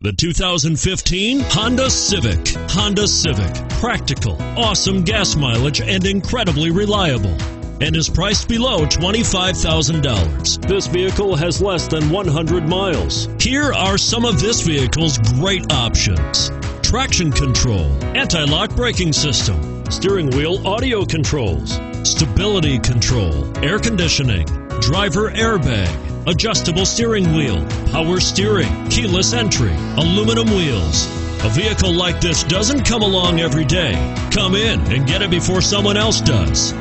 The 2015 Honda Civic. Honda Civic. Practical, awesome gas mileage, and incredibly reliable. And is priced below $25,000. This vehicle has less than 100 miles. Here are some of this vehicle's great options traction control, anti lock braking system, steering wheel audio controls, stability control, air conditioning, driver airbag adjustable steering wheel, power steering, keyless entry, aluminum wheels. A vehicle like this doesn't come along every day. Come in and get it before someone else does.